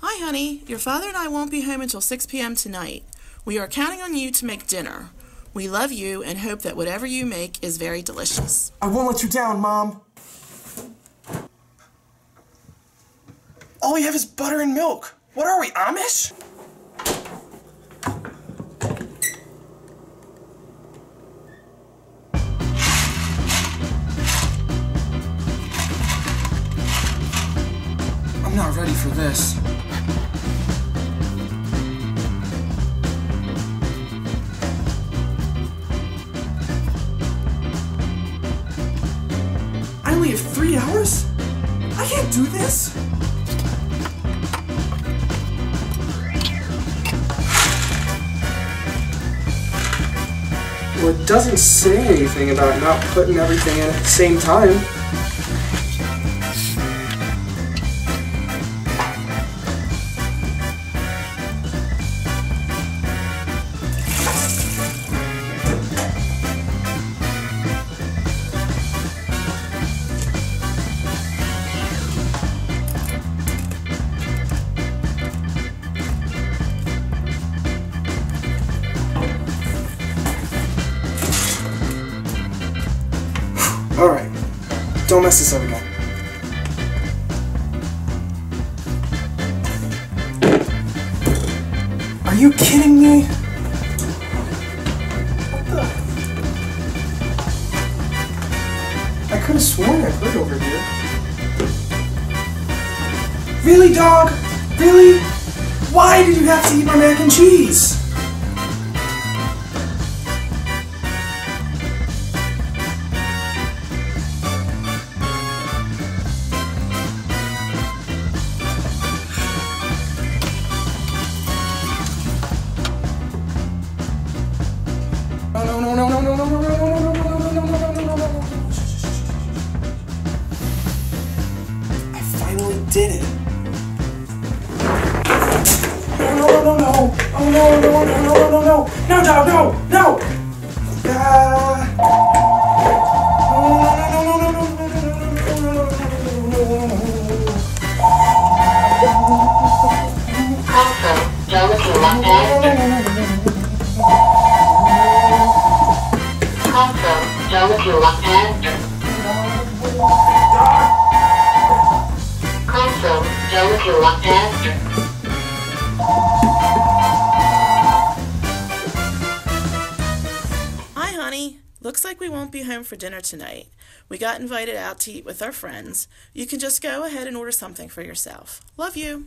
Hi, honey. Your father and I won't be home until 6 p.m. tonight. We are counting on you to make dinner. We love you and hope that whatever you make is very delicious. I won't let you down, Mom. All we have is butter and milk. What are we, Amish? I'm not ready for this. I only have three hours? I can't do this! Well, it doesn't say anything about not putting everything in at the same time. Alright. Don't mess this up again. Are you kidding me? I could have sworn I heard over here. Really, dog? Really? Why did you have to eat my mac and cheese? Finally did it. No, no, no, no, no. Oh, no, no, no, no, no, no, no. No, no, no. Ah. No, no, no, no, Hand. Hi, honey. Looks like we won't be home for dinner tonight. We got invited out to eat with our friends. You can just go ahead and order something for yourself. Love you.